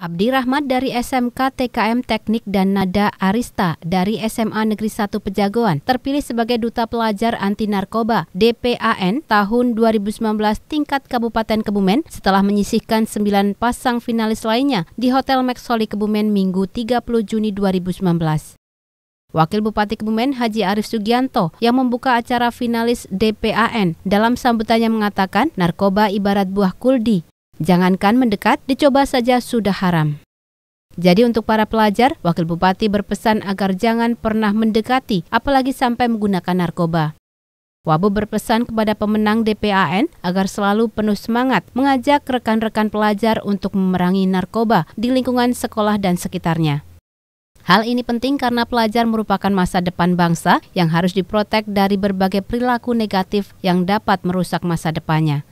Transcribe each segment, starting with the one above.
Abdi Rahmat dari SMK TKM Teknik dan Nada Arista dari SMA Negeri 1 Pejagoan terpilih sebagai Duta Pelajar Anti Narkoba DPAN tahun 2019 tingkat Kabupaten Kebumen setelah menyisihkan 9 pasang finalis lainnya di Hotel Maxoli Kebumen Minggu 30 Juni 2019. Wakil Bupati Kebumen Haji Arif Sugianto yang membuka acara finalis DPAN dalam sambutannya mengatakan narkoba ibarat buah kuldi Jangankan mendekat, dicoba saja sudah haram. Jadi untuk para pelajar, Wakil Bupati berpesan agar jangan pernah mendekati, apalagi sampai menggunakan narkoba. Wabu berpesan kepada pemenang DPAN agar selalu penuh semangat mengajak rekan-rekan pelajar untuk memerangi narkoba di lingkungan sekolah dan sekitarnya. Hal ini penting karena pelajar merupakan masa depan bangsa yang harus diprotek dari berbagai perilaku negatif yang dapat merusak masa depannya.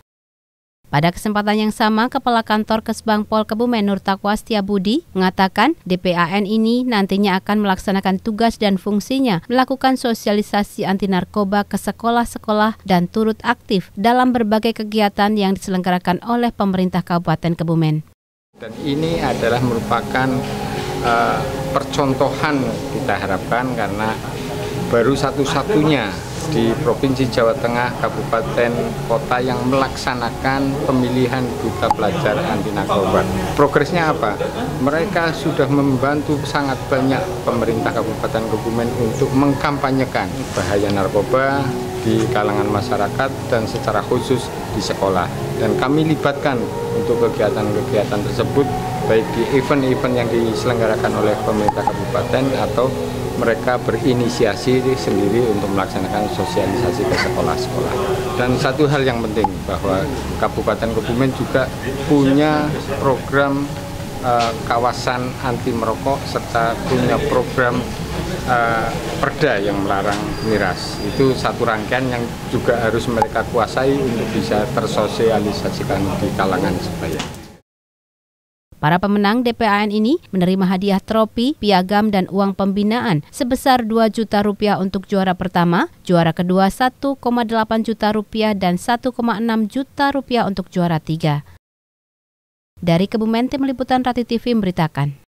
Pada kesempatan yang sama, Kepala Kantor Kesbang Pol Kebumen Nur Takwa Budi mengatakan DPAN ini nantinya akan melaksanakan tugas dan fungsinya melakukan sosialisasi anti narkoba ke sekolah-sekolah dan turut aktif dalam berbagai kegiatan yang diselenggarakan oleh pemerintah Kabupaten Kebumen. Dan ini adalah merupakan uh, percontohan kita harapkan karena baru satu-satunya di Provinsi Jawa Tengah, kabupaten, kota yang melaksanakan pemilihan duta pelajar anti narkoba. Progresnya apa? Mereka sudah membantu sangat banyak pemerintah Kabupaten Kebumen untuk mengkampanyekan bahaya narkoba di kalangan masyarakat dan secara khusus di sekolah. Dan kami libatkan untuk kegiatan-kegiatan tersebut baik di event-event yang diselenggarakan oleh pemerintah kabupaten atau mereka berinisiasi sendiri untuk melaksanakan sosialisasi ke sekolah-sekolah. Dan satu hal yang penting bahwa Kabupaten Kebumen juga punya program uh, kawasan anti merokok serta punya program uh, perda yang melarang miras. Itu satu rangkaian yang juga harus mereka kuasai untuk bisa tersosialisasikan di kalangan sebaya. Para pemenang DPAN ini menerima hadiah tropi, piagam, dan uang pembinaan sebesar 2 juta rupiah untuk juara pertama, juara kedua 1,8 juta rupiah, dan 1,6 juta rupiah untuk juara tiga. Dari Kebumen Tim Liputan Rati TV memberitakan.